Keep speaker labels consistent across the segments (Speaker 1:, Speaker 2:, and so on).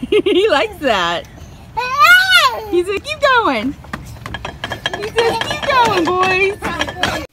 Speaker 1: he likes that. He said, keep going. He said, keep going, boys.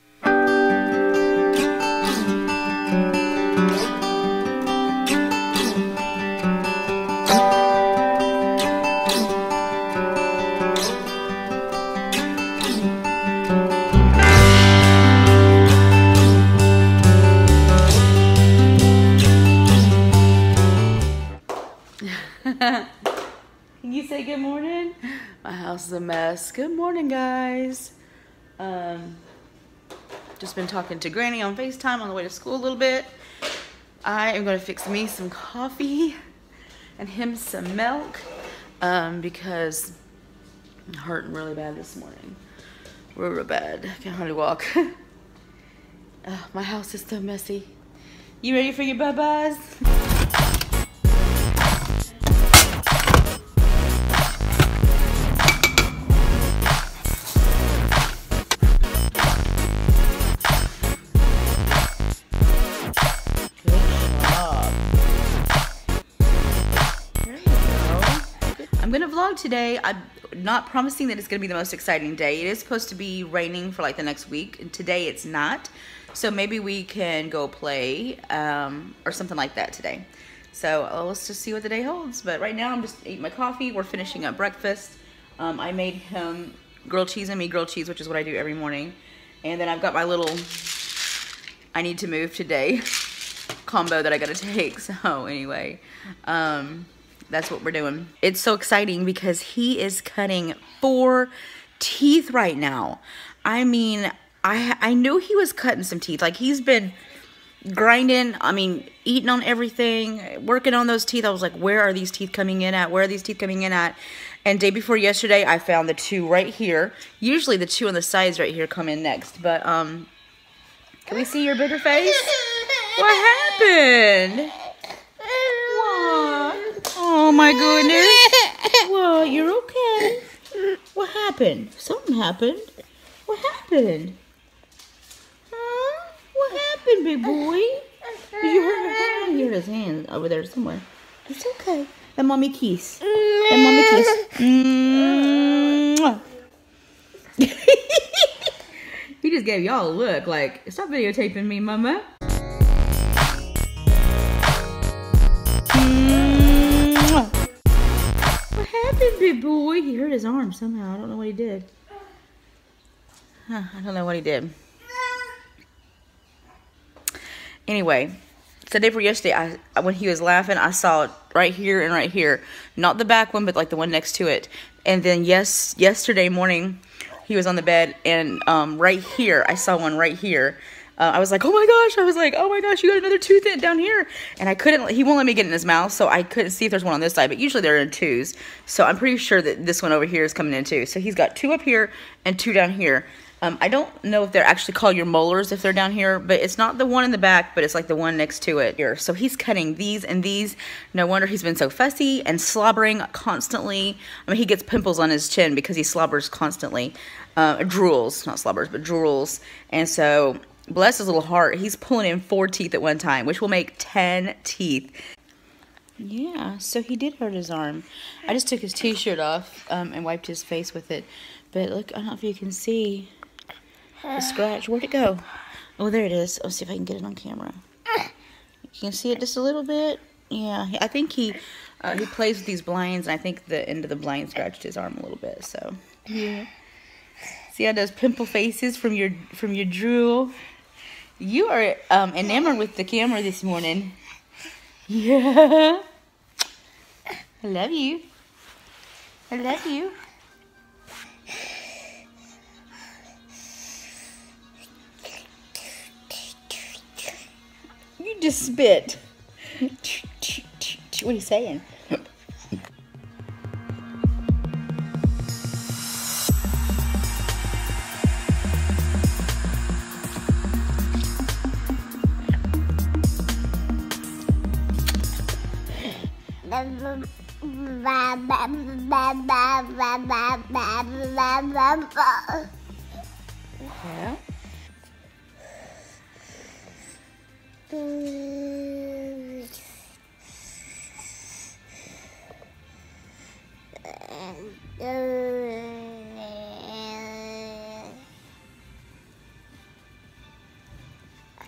Speaker 1: Can you say good morning?
Speaker 2: My house is a mess. Good morning, guys. Um, just been talking to Granny on FaceTime on the way to school a little bit. I am going to fix me some coffee and him some milk um, because I'm hurting really bad this morning. Real, real bad. I can hardly walk. oh, my house is so messy. You ready for your bye-byes? Today. I'm not promising that it's gonna be the most exciting day. It is supposed to be raining for like the next week, and today it's not. So maybe we can go play um, or something like that today. So uh, let's just see what the day holds. But right now I'm just eating my coffee. We're finishing up breakfast. Um, I made him grilled cheese and me grilled cheese, which is what I do every morning. And then I've got my little I need to move today combo that I gotta take. So anyway, um, that's what we're doing. It's so exciting because he is cutting four teeth right now. I mean, I I knew he was cutting some teeth. Like he's been grinding, I mean, eating on everything, working on those teeth. I was like, where are these teeth coming in at? Where are these teeth coming in at? And day before yesterday, I found the two right here. Usually the two on the sides right here come in next. But, um, can we see your bigger face? What happened? Oh my goodness. What? You're okay. What happened? Something happened. What happened? Huh? What happened, big boy? You hurt your hand? You hurt his hand over there somewhere. It's okay. And mommy kiss. And mommy kiss. He just gave y'all a look like, stop videotaping me, mama. Big boy? He hurt his arm somehow. I don't know what he did. Huh, I don't know what he did. Anyway, so day for yesterday, I when he was laughing, I saw it right here and right here. Not the back one, but like the one next to it. And then yes, yesterday morning, he was on the bed, and um, right here, I saw one right here. Uh, I was like, oh my gosh! I was like, oh my gosh! You got another tooth in down here, and I couldn't. He won't let me get in his mouth, so I couldn't see if there's one on this side. But usually they're in twos, so I'm pretty sure that this one over here is coming in too. So he's got two up here and two down here. Um, I don't know if they're actually called your molars if they're down here, but it's not the one in the back, but it's like the one next to it here. So he's cutting these and these. No wonder he's been so fussy and slobbering constantly. I mean, he gets pimples on his chin because he slobbers constantly. Uh, drools, not slobbers, but drools. And so, bless his little heart, he's pulling in four teeth at one time, which will make 10 teeth. Yeah, so he did hurt his arm. I just took his t-shirt off um, and wiped his face with it. But look, I don't know if you can see the scratch. Where'd it go? Oh, there it is. Let's see if I can get it on camera. You can see it just a little bit. Yeah, I think he uh, he plays with these blinds, and I think the end of the blind scratched his arm a little bit. So yeah. See how those pimple faces from your from your drool. You are um, enamored with the camera this morning. Yeah. I love you. I love you. You just spit. What are you saying? Yeah.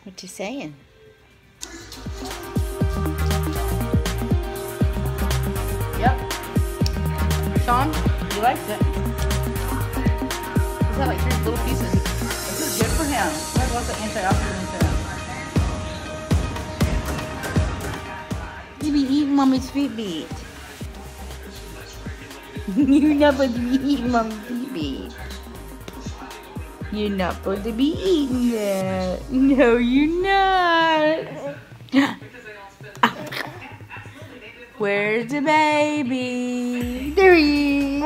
Speaker 2: What you saying? Likes it. He's got like three little pieces. This is good for him. He has lots of antioxidants in. You be eating mommy's feet beat. You're not supposed to be eating mommy's feet beat. You're not supposed to be eating that. No, you're not. Where's the baby? There he is.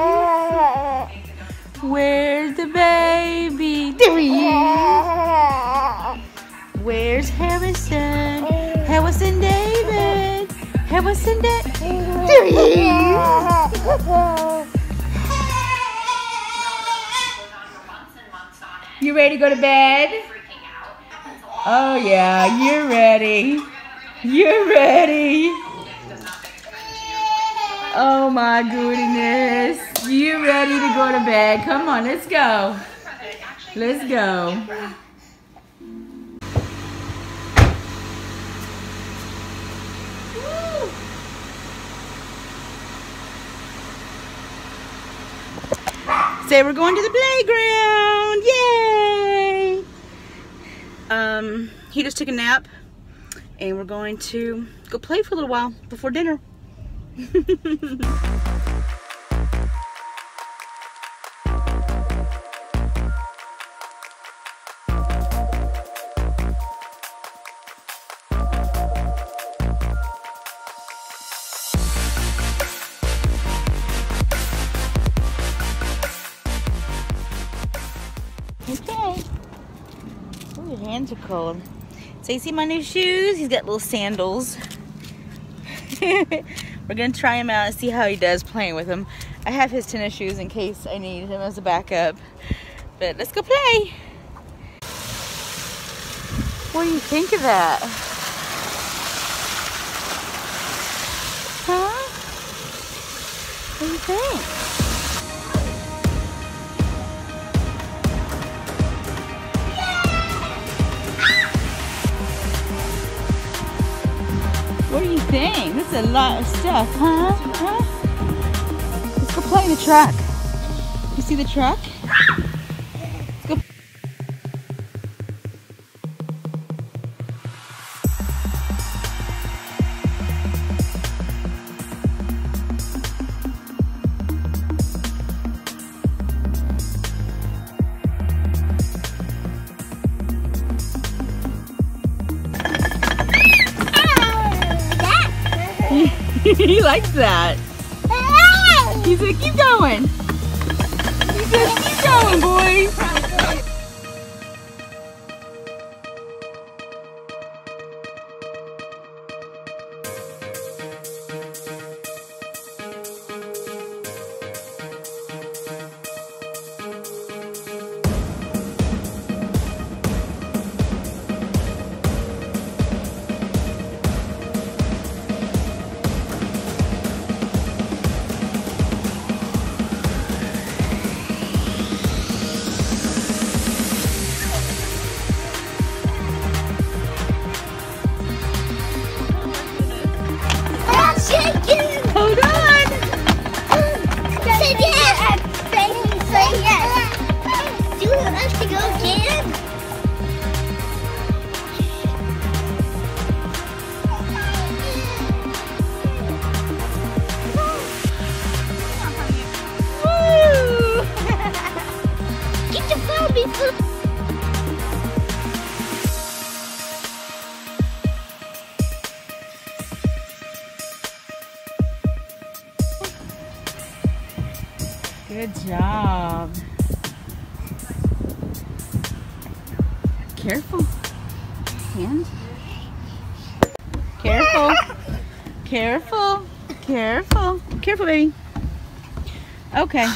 Speaker 2: Where's the baby? There he is. Where's Harrison? Harrison David. Harrison David. There he is. You ready to go to bed? Oh yeah, you're ready. You're ready. Oh my goodness. You ready to go to bed? Come on, let's go. Let's go. Say we're going to the playground. Yay! Um, he just took a nap and we're going to go play for a little while before dinner. Okay. Oh, your hands are cold. So you see my new shoes? He's got little sandals. We're gonna try him out and see how he does playing with him. I have his tennis shoes in case I need him as a backup. But let's go play. What do you think of that? Think? This is a lot of stuff, huh? Huh? Let's go play in the truck. You see the truck? he likes that. He said, keep going. He said, keep going, boys.
Speaker 1: Good job. Careful. Hand. Careful. Careful. Careful. Careful, baby. Okay.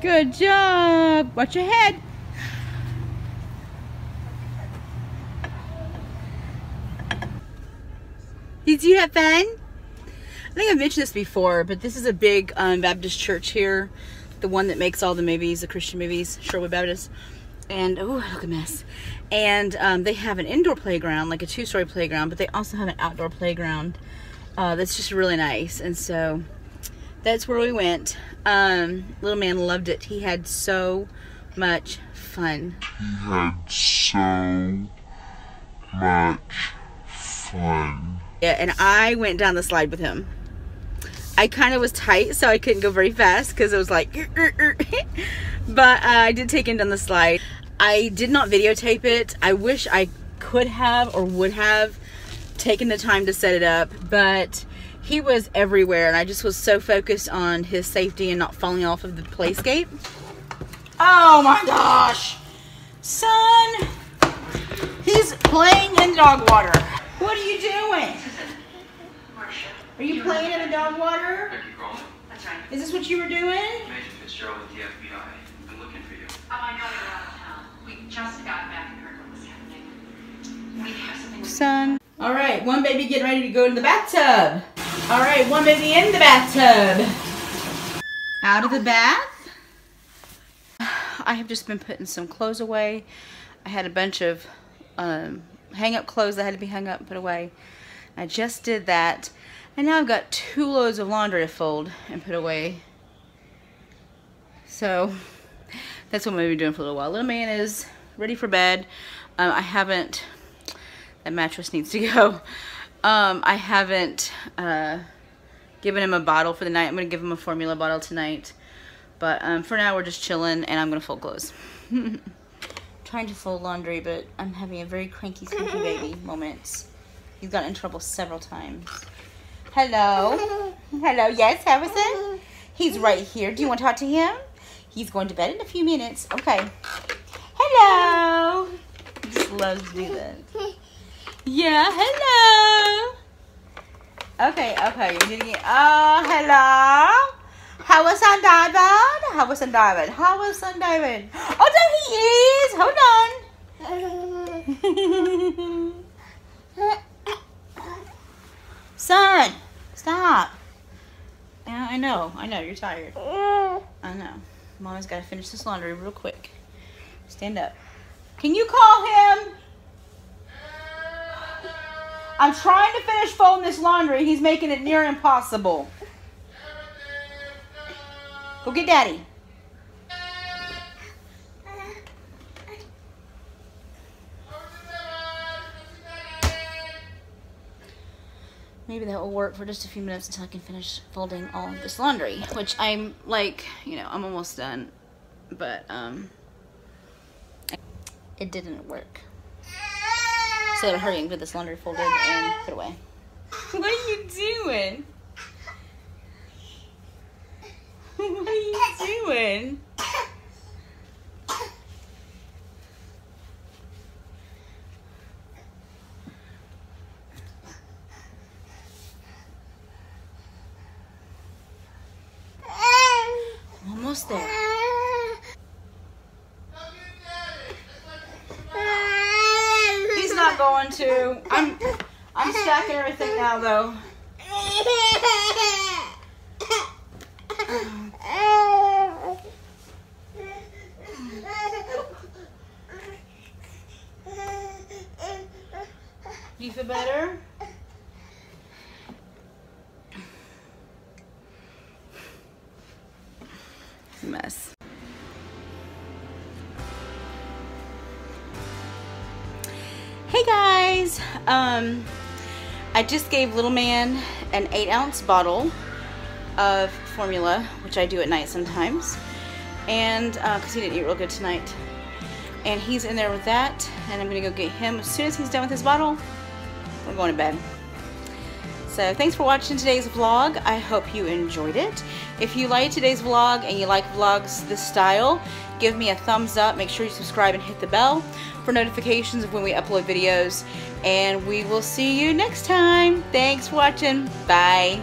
Speaker 1: Good job. Watch your head. Did you have fun? I think I've mentioned this before, but this is a big um, Baptist church here
Speaker 2: the one that makes all the movies, the Christian movies, Sherwood Baptist. And oh, look a mess. And um, they have an indoor playground, like a two-story playground, but they also have an outdoor playground uh, that's just really nice. And so that's where we went. Um, little man loved it. He had so much fun.
Speaker 3: He had so much fun.
Speaker 2: Yeah, and I went down the slide with him. I kind of was tight, so I couldn't go very fast because it was like, er, er, er. but uh, I did take him down the slide. I did not videotape it. I wish I could have or would have taken the time to set it up, but he was everywhere and I just was so focused on his safety and not falling off of the playscape. Oh my gosh. Son, he's playing in dog water. What are you doing? Are you playing in the dog water?
Speaker 4: Becky Grolman,
Speaker 5: That's right.
Speaker 2: Is this what you were doing?
Speaker 4: Major Fitzgerald with the FBI. I've been looking for you.
Speaker 5: Oh, I know you're out of town. We just got back and heard what was happening. We have something. we-
Speaker 2: Son. All right, one baby getting ready to go in the bathtub. All right, one baby in the bathtub. Out of the bath. I have just been putting some clothes away. I had a bunch of um, hang up clothes that had to be hung up and put away. I just did that. And now I've got two loads of laundry to fold and put away. So that's what I'm going to be doing for a little while. Little man is ready for bed. Um, I haven't, that mattress needs to go. Um, I haven't uh, given him a bottle for the night. I'm going to give him a formula bottle tonight. But um, for now, we're just chilling and I'm going to fold clothes. Trying to fold laundry, but I'm having a very cranky, squeaky baby moments. He's gotten in trouble several times. Hello. Hello. Yes, Harrison? He's right here. Do you want to talk to him? He's going to bed in a few minutes. Okay. Hello. He just loves to do that. Yeah, hello. Okay, okay. You're doing it. Oh, hello. How was Sun David? How was Sun David? How was Sun David? Oh, there he is. Hold on. Son, stop. I know. I know. You're tired. I know. Mama's got to finish this laundry real quick. Stand up. Can you call him? I'm trying to finish folding this laundry. He's making it near impossible. Go get daddy. Maybe that will work for just a few minutes until I can finish folding all of this laundry, which I'm like, you know, I'm almost done, but um, it didn't work. So I'm hurrying to get this laundry folded and put away. What are you doing? What are you doing? Almost there. He's not going to. I'm I'm stacking everything now though. Do you feel better? Mess. Hey guys, um, I just gave little man an eight ounce bottle of formula, which I do at night sometimes, and because he didn't eat real good tonight, and he's in there with that, and I'm gonna go get him as soon as he's done with his bottle. We're going to bed. So thanks for watching today's vlog. I hope you enjoyed it. If you liked today's vlog and you like vlogs this style, give me a thumbs up. Make sure you subscribe and hit the bell for notifications of when we upload videos. And we will see you next time. Thanks for watching. Bye.